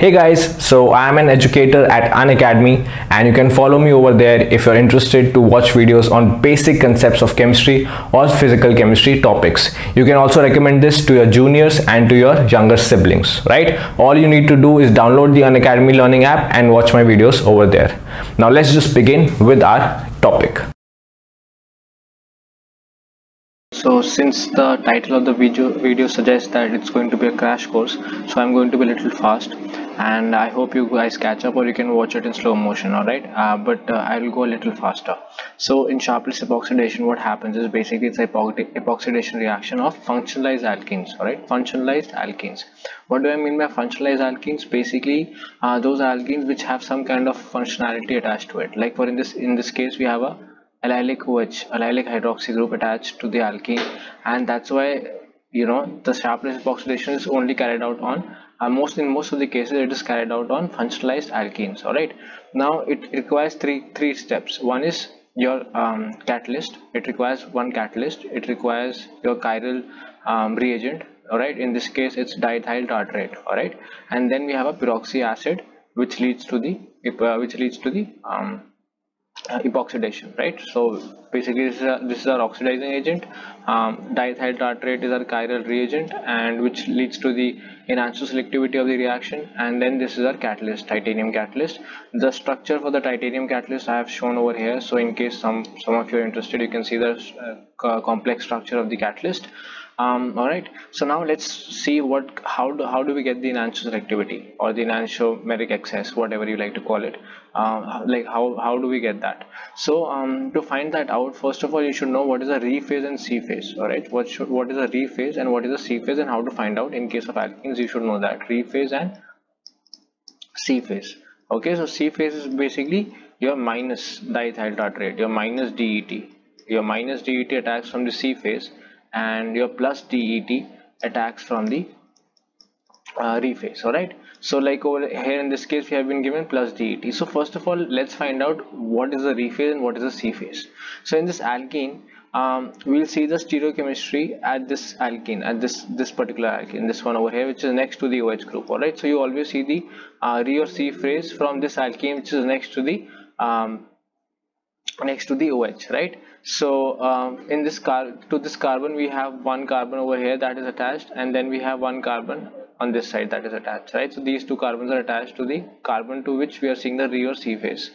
Hey guys, so I am an educator at Unacademy and you can follow me over there if you're interested to watch videos on basic concepts of chemistry or physical chemistry topics. You can also recommend this to your juniors and to your younger siblings, right? All you need to do is download the Unacademy learning app and watch my videos over there. Now let's just begin with our topic. So since the title of the video video suggests that it's going to be a crash course, so I'm going to be a little fast. And I hope you guys catch up or you can watch it in slow motion alright uh, but uh, I'll go a little faster. So in Sharpless epoxidation what happens is basically it's a epoxidation reaction of functionalized alkenes alright functionalized alkenes. What do I mean by functionalized alkenes? Basically uh, those alkenes which have some kind of functionality attached to it. Like for in this in this case we have a allylic OH allylic hydroxy group attached to the alkene. And that's why you know the sharpless epoxidation is only carried out on uh, most in most of the cases it is carried out on functionalized alkenes all right? Now it requires three three steps. One is your um, catalyst. It requires one catalyst. It requires your chiral um, reagent all right? In this case it's diethyl tartrate all right? And then we have a peroxy acid which leads to the uh, which leads to the um, epoxidation right? So basically this is, a, this is our oxidizing agent. Um, diethyl tartrate is our chiral reagent and which leads to the enhanced selectivity of the reaction. And then this is our catalyst titanium catalyst. The structure for the titanium catalyst i have shown over here. So in case some some of you are interested you can see the uh, complex structure of the catalyst um, all right. So now let's see what how do how do we get the enantioselectivity or the enantiomeric excess whatever you like to call it. Uh, like how how do we get that? So um, to find that out first of all you should know what is a re phase and Si face all right? What should what is a re phase and what is a Si face and how to find out in case of alkenes you should know that. Re phase and Si face okay so Si face is basically your minus diethyl tartrate your minus DET your minus DET attacks from the Si face and your plus DET attacks from the uh, rephase all right so like over here in this case we have been given plus DET so first of all let's find out what is the rephase and what is the Si face so in this alkene um, we'll see the stereochemistry at this alkene at this this particular alkene this one over here which is next to the OH group all right so you always see the uh, re or Si face from this alkene which is next to the um, next to the OH right so um, in this car to this carbon we have one carbon over here that is attached and then we have one carbon on this side that is attached right? So these two carbons are attached to the carbon to which we are seeing the re or Si face.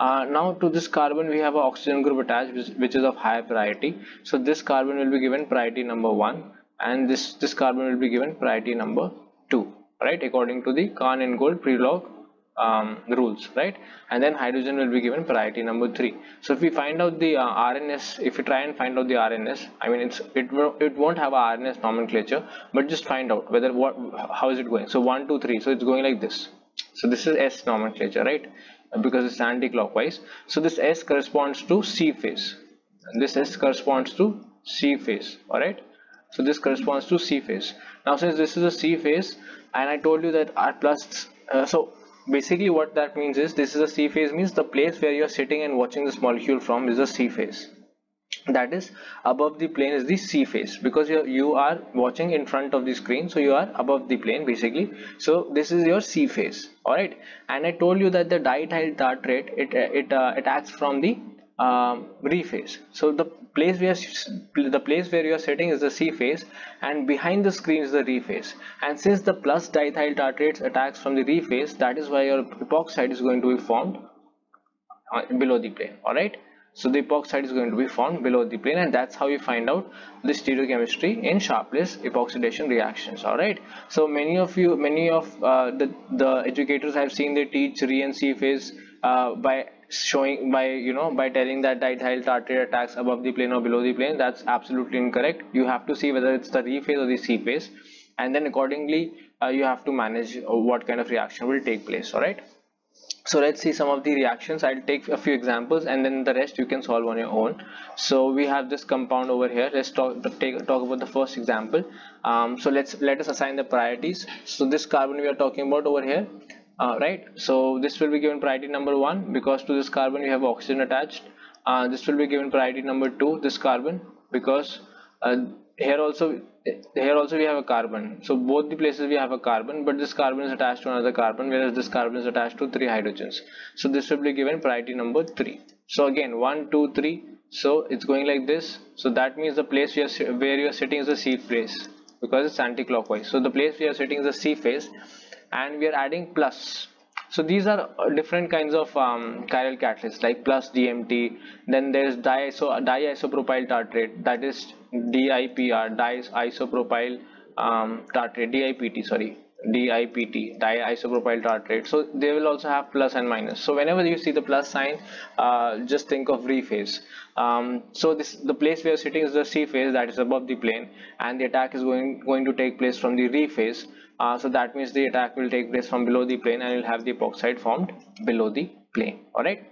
Uh, now to this carbon we have an oxygen group attached which, which is of higher priority. So this carbon will be given priority number one and this this carbon will be given priority number two right? According to the Cahn-Ingold-Prelog um, rules right? And then hydrogen will be given priority number three. So if we find out the uh, RNS if we try and find out the RNS I mean it's it, it won't have a RNS nomenclature but just find out whether what how is it going. So one two three so it's going like this. So this is S nomenclature right? Because it's anti-clockwise. So this S corresponds to Si face. This S corresponds to Si face all right? So this corresponds to Si face. Now since this is a Si face and I told you that R plus uh, so basically what that means is this is a Si face means the place where you're sitting and watching this molecule from is a Si face. That is above the plane is the Si face because you you are watching in front of the screen so you are above the plane basically. So this is your Si face all right and I told you that the diethyl tartrate it it uh, attacks from the um, rephase. So the place where the place where you are sitting is the Si face and behind the screen is the rephase. And since the plus diethyl tartrates attacks from the rephase that is why your epoxide is going to be formed uh, below the plane all right so the epoxide is going to be formed below the plane and that's how you find out the stereochemistry in sharpless epoxidation reactions all right so many of you many of uh, the the educators have seen they teach re and Si face uh, by showing by you know by telling that diethyl tartrate attacks above the plane or below the plane that's absolutely incorrect. You have to see whether it's the re phase or the Si face and then accordingly uh, you have to manage uh, what kind of reaction will take place all right? So let's see some of the reactions. I'll take a few examples and then the rest you can solve on your own. So we have this compound over here. Let's talk take talk about the first example. Um, so let's let us assign the priorities. So this carbon we are talking about over here uh, right. So this will be given priority number one because to this carbon we have oxygen attached. Uh, this will be given priority number two this carbon because uh, here also here also we have a carbon. So both the places we have a carbon but this carbon is attached to another carbon whereas this carbon is attached to three hydrogens. So this will be given priority number three. So again one two three. So it's going like this. So that means the place are, where you are sitting is the Si face because it's anti-clockwise. So the place we are sitting is the Si face and we are adding plus so these are uh, different kinds of um, chiral catalysts like plus DMT. Then there's diiso diisopropyl tartrate that is DIPR, diisopropyl um, tartrate, DIPT, sorry, DIPT, diisopropyl tartrate. So they will also have plus and minus. So whenever you see the plus sign, uh, just think of rephase. Um, so this the place we are sitting is the Si face that is above the plane, and the attack is going going to take place from the rephase uh, so that means the attack will take place from below the plane and you'll have the epoxide formed below the plane. All right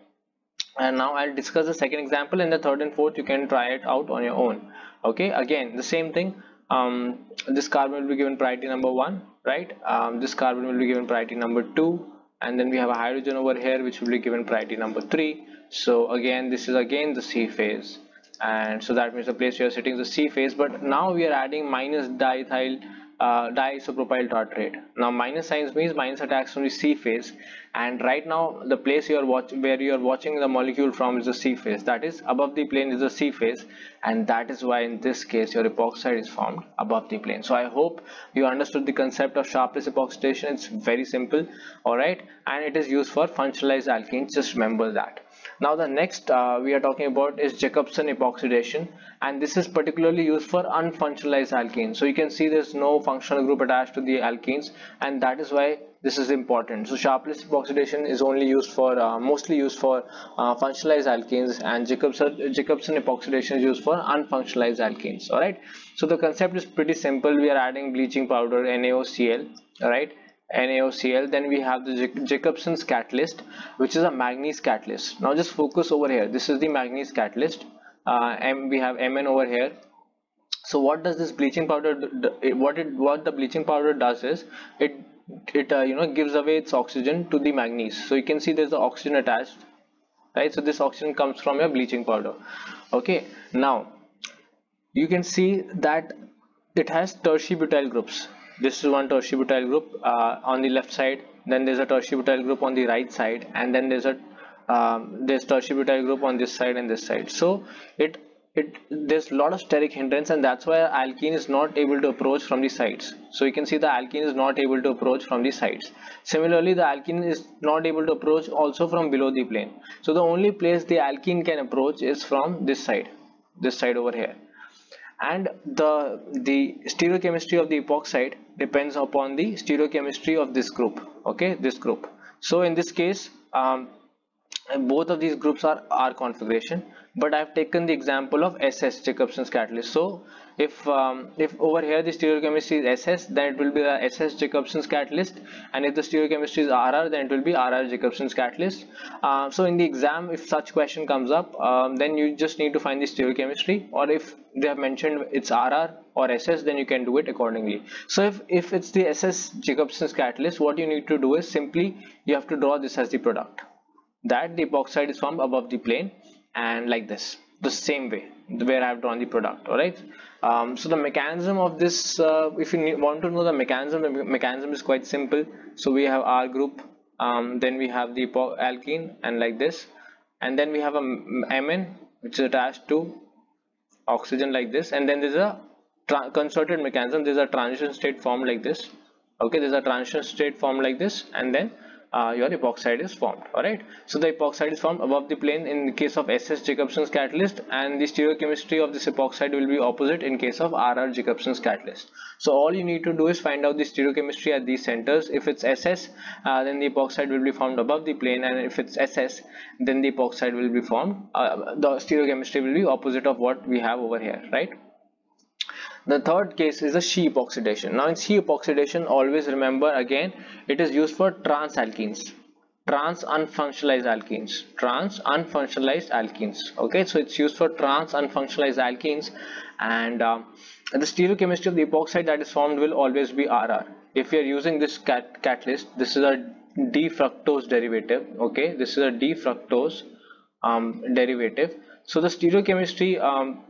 and now I'll discuss the second example and the third and fourth you can try it out on your own. Okay? Again the same thing. Um, this carbon will be given priority number one right? Um, this carbon will be given priority number two. And then we have a hydrogen over here which will be given priority number three. So again this is again the Si face. And so that means the place you are sitting is the Si face. But now we are adding minus diethyl uh, diisopropyl tartrate. Now minus signs means minus attacks from the Si face. And right now the place you are watching where you are watching the molecule from is the Si face. That is above the plane is the Si face. And that is why in this case your epoxide is formed above the plane. So I hope you understood the concept of sharpless epoxidation. It's very simple. Alright and it is used for functionalized alkenes just remember that now the next uh, we are talking about is Jacobsen epoxidation and this is particularly used for unfunctionalized alkenes so you can see there's no functional group attached to the alkenes and that is why this is important. So sharpless epoxidation is only used for uh, mostly used for uh, functionalized alkenes and Jacobsen, Jacobsen epoxidation is used for unfunctionalized alkenes all right so the concept is pretty simple. We are adding bleaching powder NaOCl all right NaOCl then we have the Jacobsen's catalyst which is a manganese catalyst. Now just focus over here. This is the manganese catalyst uh, and we have Mn over here. So what does this bleaching powder what it what the bleaching powder does is it it uh, you know gives away its oxygen to the manganese. So you can see there's the oxygen attached right? So this oxygen comes from your bleaching powder. Okay now you can see that it has tertiary butyl groups this is one tertiary butyl group uh, on the left side. Then there's a tertiary butyl group on the right side. And then there's a um, there's tertiary butyl group on this side and this side. So it it there's a lot of steric hindrance and that's why alkene is not able to approach from the sides. So you can see the alkene is not able to approach from the sides. Similarly the alkene is not able to approach also from below the plane. So the only place the alkene can approach is from this side this side over here and the the stereochemistry of the epoxide depends upon the stereochemistry of this group okay this group. So in this case um, both of these groups are R configuration but I've taken the example of SS Jacobsen's catalyst. So if um, if over here the stereochemistry is SS then it will be the SS Jacobsen's catalyst and if the stereochemistry is RR then it will be RR Jacobsen's catalyst. Uh, so in the exam if such question comes up um, then you just need to find the stereochemistry or if they have mentioned it's RR or SS then you can do it accordingly. So if, if it's the SS Jacobsen's catalyst what you need to do is simply you have to draw this as the product. That the epoxide is formed above the plane and like this the same way where I have drawn the product alright? Um, so the mechanism of this uh, if you want to know the mechanism the mechanism is quite simple. So we have R group um, then we have the alkene and like this. And then we have a Mn which is attached to oxygen like this and then there's a concerted mechanism. There's a transition state formed like this. Okay there's a transition state formed like this and then uh, your epoxide is formed alright? So the epoxide is formed above the plane in case of SS Jacobsen's catalyst and the stereochemistry of this epoxide will be opposite in case of RR Jacobsen's catalyst. So all you need to do is find out the stereochemistry at these centers. If it's SS uh, then the epoxide will be formed above the plane and if it's SS then the epoxide will be formed uh, the stereochemistry will be opposite of what we have over here right the third case is a Shi epoxidation. Now in Shi epoxidation, always remember again, it is used for trans alkenes. Trans unfunctionalized alkenes. Trans unfunctionalized alkenes. Okay so it's used for trans unfunctionalized alkenes. And um, the stereochemistry of the epoxide that is formed will always be RR if you are using this cat catalyst this is a D fructose derivative. Okay this is a D fructose um, derivative. So the stereochemistry um,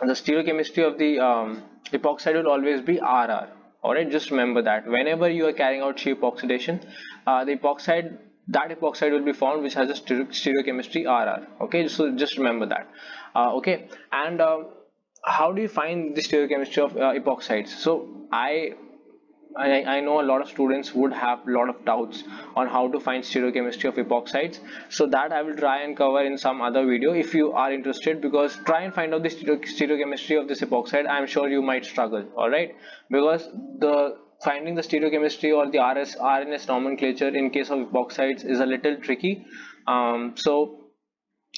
the stereochemistry of the um, epoxide will always be RR alright just remember that. Whenever you are carrying out Shi epoxidation uh, the epoxide that epoxide will be formed which has a stereochemistry RR okay so just remember that. Uh, okay and uh, how do you find the stereochemistry of uh, epoxides? So I I, I, know a lot of students would have a lot of doubts on how to find stereochemistry of epoxides. So that I will try and cover in some other video if you are interested because try and find out the stereochemistry of this epoxide I'm sure you might struggle alright because the finding the stereochemistry or the RS RNS nomenclature in case of epoxides is a little tricky. Um, so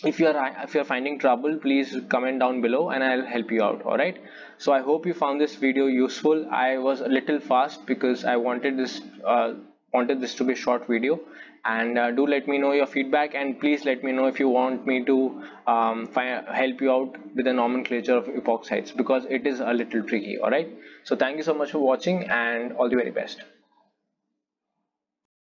if you are if you are finding trouble please comment down below and i'll help you out all right so i hope you found this video useful. I was a little fast because i wanted this uh, wanted this to be a short video. And uh, do let me know your feedback and please let me know if you want me to um, help you out with the nomenclature of epoxides because it is a little tricky all right so thank you so much for watching and all the very best